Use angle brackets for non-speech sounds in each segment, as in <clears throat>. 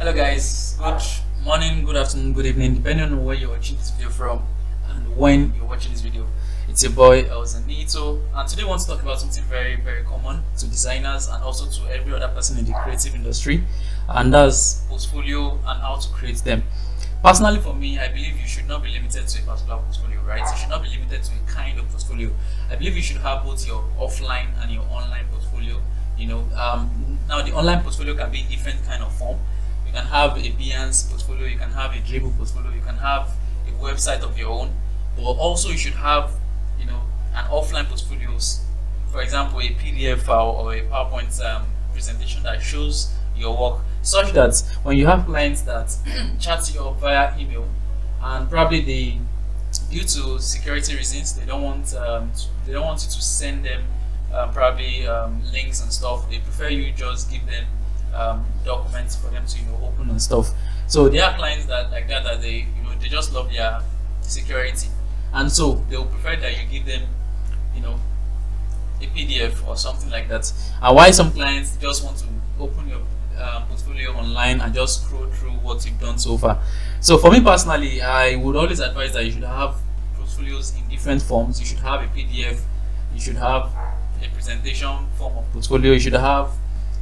Hello guys, good morning, good afternoon, good evening, depending on where you're watching this video from and when you're watching this video. It's your boy Elzenitho and today I want to talk about something very very common to designers and also to every other person in the creative industry and that's portfolio and how to create them. Personally for me, I believe you should not be limited to a particular portfolio, right? You should not be limited to a kind of portfolio. I believe you should have both your offline and your online portfolio. You know, um, now the online portfolio can be different kind of form you can have a Behance portfolio, you can have a Dribbble portfolio, you can have a website of your own, but also you should have, you know, an offline portfolios. For example, a PDF file or a PowerPoint um, presentation that shows your work, such that when you have clients that <clears throat> chat you up via email, and probably they, due to security reasons, they don't want um, they don't want you to send them um, probably um, links and stuff. They prefer you just give them um, documents for them to you know open and stuff. So there are clients that like that that they you know they just love their security, and so they will prefer that you give them you know a PDF or something like that. And why some clients just want to open your um, portfolio online and just scroll through what you've done so far. So for me personally, I would always advise that you should have portfolios in different forms. You should have a PDF. You should have a presentation form of portfolio. You should have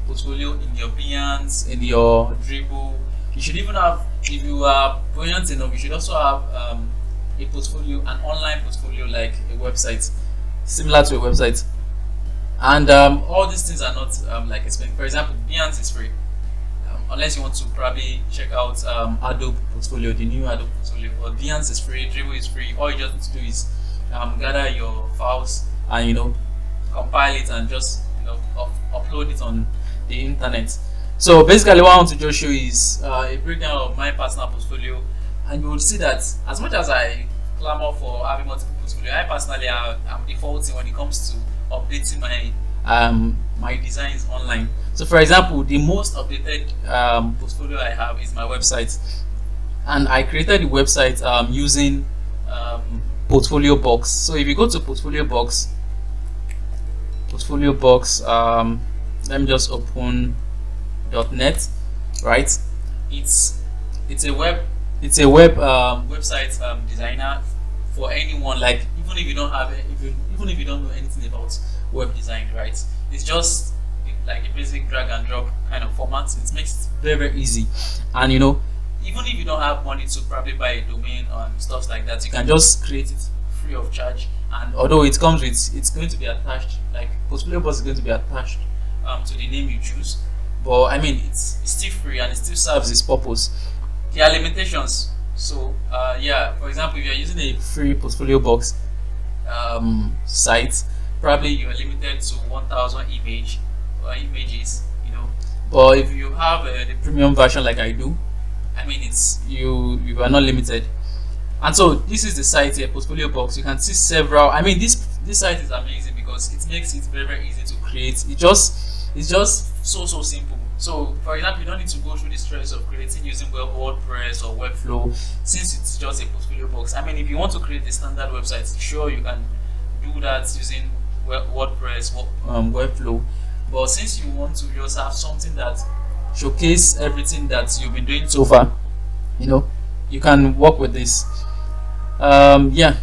portfolio in your Behance, in your Dribbble. You should even have, if you are brilliant enough, you should also have um, a portfolio, an online portfolio like a website, similar to a website. And um, all these things are not um, like expensive. For example, Behance is free. Um, unless you want to probably check out um, Adobe Portfolio, the new Adobe Portfolio. But Behance is free, Dribbble is free. All you just need to do is um, gather your files and you know compile it and just you know up upload it on the internet. So basically what I want to just show is uh, a breakdown of my personal portfolio and you will see that as much as I clamor for having multiple portfolio, I personally am, defaulting when it comes to updating my um, my designs online. So for example, the most updated um, portfolio I have is my website and I created the website um, using um, Portfoliobox. So if you go to Portfoliobox, portfolio box, um, let me just open .net right? It's it's a web it's a web um, website um, designer for anyone like even if you don't have you even if you don't know anything about web design right? It's just like a basic drag and drop kind of format. It makes it very very easy. And you know even if you don't have money to probably buy a domain and stuff like that you can just create it free of charge. And although it comes with it's going to be attached like box is going to be attached um, to the name you choose. But I mean, it's, it's still free and it still serves its purpose. There are limitations. So uh, yeah, for example, if you're using a free Portfoliobox um, site, probably you are limited to 1,000 image or images. You know, but if you have uh, the premium version like I do, I mean, it's you you are not limited. And so this is the site here, Portfoliobox. You can see several. I mean, this this site is amazing because it makes it very very easy to create. It just it's just so so simple. So for example, you don't need to go through the stress of creating using WordPress or Webflow since it's just a Portfoliobox. I mean, if you want to create a standard website, sure you can do that using WordPress, um, Webflow. But since you want to just have something that showcase everything that you've been doing so far, you know, you can work with this. Um, yeah.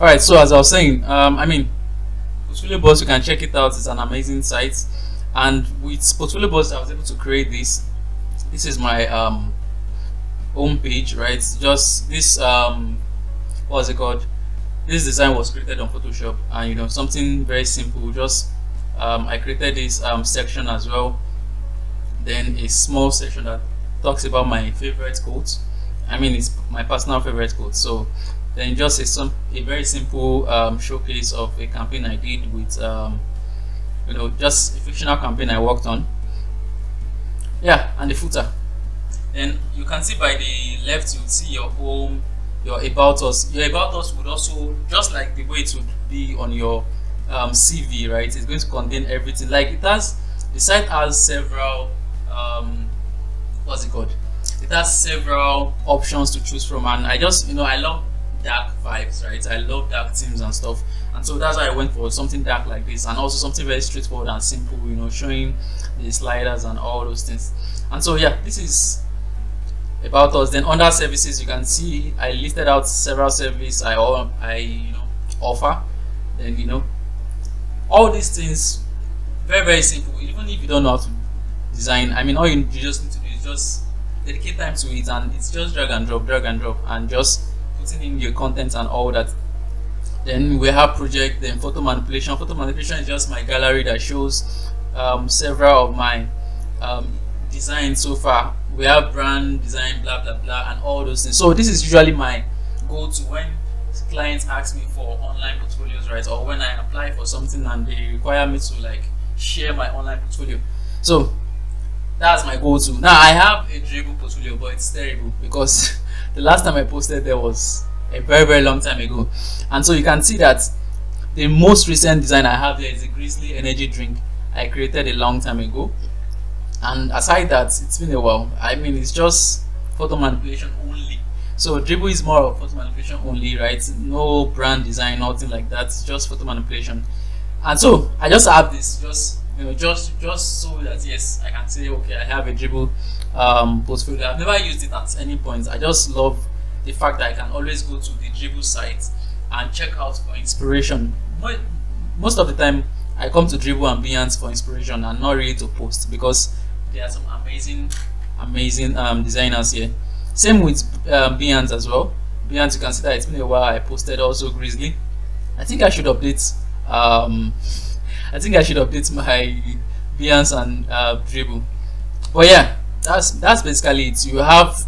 All right so as i was saying um, i mean Portfoliobox you can check it out. It's an amazing site. And with Portfoliobox i was able to create this. This is my um home page right? Just this um what's it called? This design was created on photoshop. And you know something very simple. Just um, i created this um, section as well. Then a small section that talks about my favorite quotes. I mean it's my personal favorite quote. So then just a, some, a very simple um, showcase of a campaign I did with um, you know just a fictional campaign I worked on. Yeah and the footer. And you can see by the left you'll see your home your about us. Your about us would also just like the way it would be on your um, CV right? It's going to contain everything. Like it has the site has several um, what's it called? It has several options to choose from and I just you know I love dark vibes, right? I love dark themes and stuff. and so that's why I went for something dark like this. And also something very straightforward and simple you know showing the sliders and all those things. And so yeah this is about us. Then under services you can see I listed out several services I I you know offer. Then you know all these things very very simple. Even if you don't know how to design I mean all you, you just need to do is just dedicate time to it. And it's just drag and drop drag and drop and just putting in your content and all that. Then we have project then photo manipulation. Photo manipulation is just my gallery that shows um, several of my um, designs so far. We have brand design blah blah blah and all those things. So this is usually my go-to when clients ask me for online portfolios right? Or when i apply for something and they require me to like share my online portfolio. So that's my go-to. Now i have a Dribbble portfolio but it's terrible because <laughs> the last time i posted there was a very very long time ago. And so you can see that the most recent design i have there is a grizzly energy drink i created a long time ago. And aside that it's been a while. I mean it's just photo manipulation only. So Dribbble is more of photo manipulation only right? No brand design nothing like that. It's just photo manipulation. And so i just have this just you know just just so that yes i can say okay i have a Dribbble um portfolio. I've never used it at any point. I just love the fact that i can always go to the Dribbble site and check out for inspiration. Most of the time i come to Dribbble and behance for inspiration and not really to post because there are some amazing amazing um, designers here. Same with um, as well. Behance you can see that it's been a while. I posted also Grizzly. I think I should update um, I think I should update my Behance and uh, Dribbble but yeah that's that's basically it you have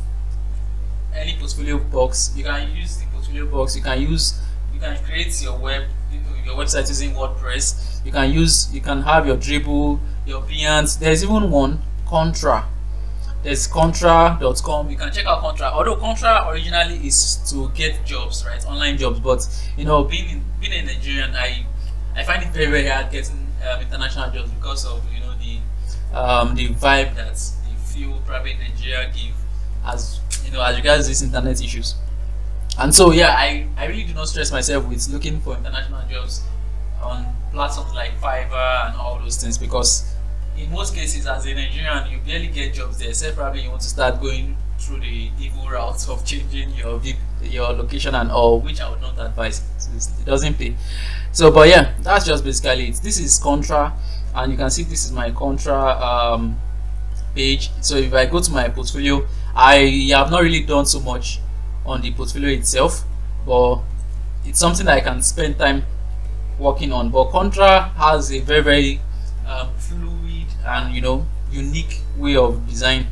any Portfoliobox you can use the Portfoliobox you can use you can create your web your website using WordPress you can use you can have your Dribbble your Behance there's even one Contra. There's contra.com. You can check out Contra. Although Contra originally is to get jobs, right? Online jobs. But you know, being in, being a Nigerian, I I find it very very hard getting um, international jobs because of you know the um, the vibe that the few private Nigeria give as you know as regards these internet issues. And so yeah, I, I really do not stress myself with looking for international jobs on platforms like Fiverr and all those things because in most cases as a Nigerian you barely get jobs there except probably you want to start going through the evil route of <laughs> changing your your location and all which I would not advise it doesn't pay. So but yeah that's just basically it. This is contra and you can see this is my contra um, page. So if I go to my portfolio I have not really done so much on the portfolio itself but it's something I can spend time working on. But contra has a very very um, and you know unique way of design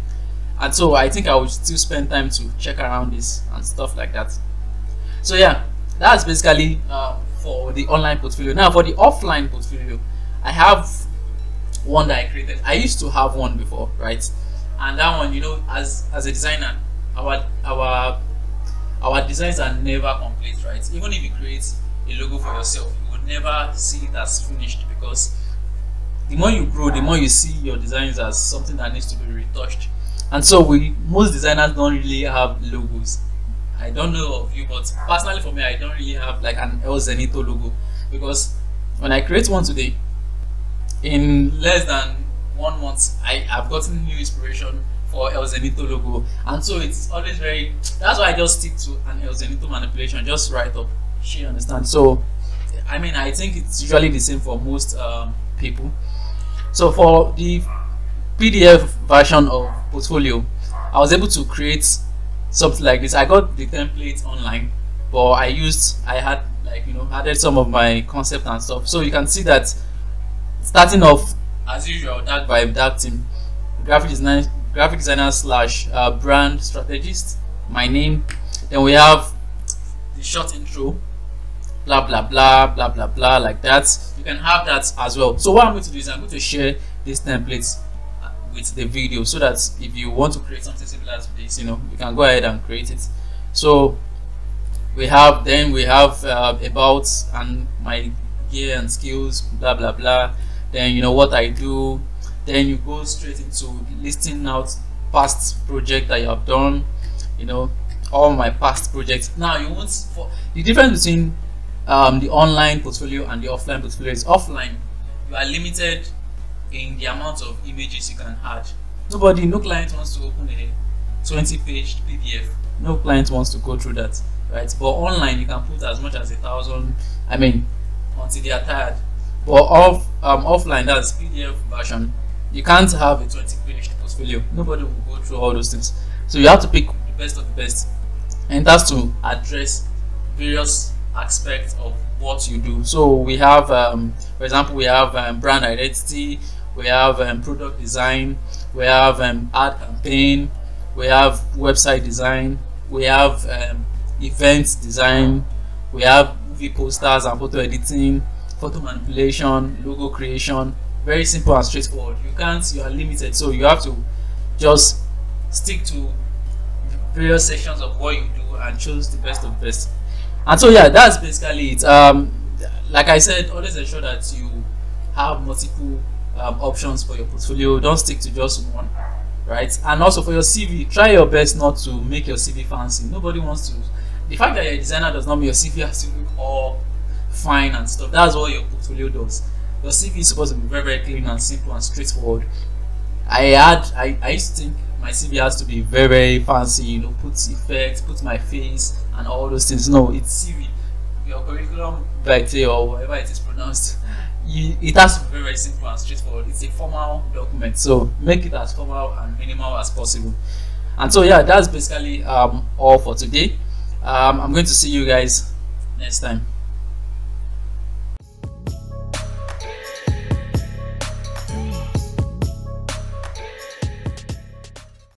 and so i think i will still spend time to check around this and stuff like that. So yeah that's basically uh, for the online portfolio. Now for the offline portfolio i have one that i created. I used to have one before right? And that one you know as as a designer our our our designs are never complete right? Even if you create a logo for yourself you would never see it as finished because the more you grow the more you see your designs as something that needs to be retouched and so we most designers don't really have logos. I don't know of you but personally for me i don't really have like an Elzenitho logo. Because when i create one today in less than one month i have gotten new inspiration for Elzenitho logo. And so it's always very that's why i just stick to an Elzenitho manipulation just write up. She understand so i mean i think it's usually the same for most um, people. So for the pdf version of portfolio i was able to create something like this i got the template online but i used i had like you know added some of my concept and stuff. So you can see that starting off as usual dark vibe dark team graphic designer graphic designer slash uh, brand strategist my name. Then we have the short intro blah blah blah blah blah blah like that. You can have that as well. So what i'm going to do is i'm going to share these templates uh, with the video so that if you want to create something similar to this you know you can go ahead and create it. So we have then we have uh, about and my gear and skills blah blah blah. Then you know what i do. Then you go straight into listing out past project that you have done you know all my past projects. Now you want for the difference between um, the online portfolio and the offline portfolio is offline. You are limited in the amount of images you can add. Nobody. No client wants to open a 20 page pdf no client wants to go through that right? But online you can put as much as a thousand i mean until they are tired. But off um, offline that's pdf version. You can't have a 20 page portfolio. Nobody will go through all those things. So you have to pick the best of the best. And that's to address various aspects of what you do. So we have um, for example we have um, brand identity we have um, product design we have um, ad campaign we have website design we have um, event design we have movie posters and photo editing photo manipulation logo creation. Very simple and straightforward. You can't you are limited. So you have to just stick to various sections of what you do and choose the best of best. And so yeah that's basically it. Um like i said always ensure that you have multiple um, options for your portfolio. Don't stick to just one right? And also for your cv try your best not to make your cv fancy. Nobody wants to. The fact that you're a designer does not mean your cv has to look all fine and stuff. That's what your portfolio does. Your cv is supposed to be very very clean and simple and straightforward. I had i, I used to think my cv has to be very very fancy you know put effects put my face and all those things. No it's cv your curriculum vitae or whatever it is pronounced <laughs> you, it has to be very, very simple and straightforward. It's a formal document, so make it as formal and minimal as possible. And so, yeah, that's basically um, all for today. Um, I'm going to see you guys next time.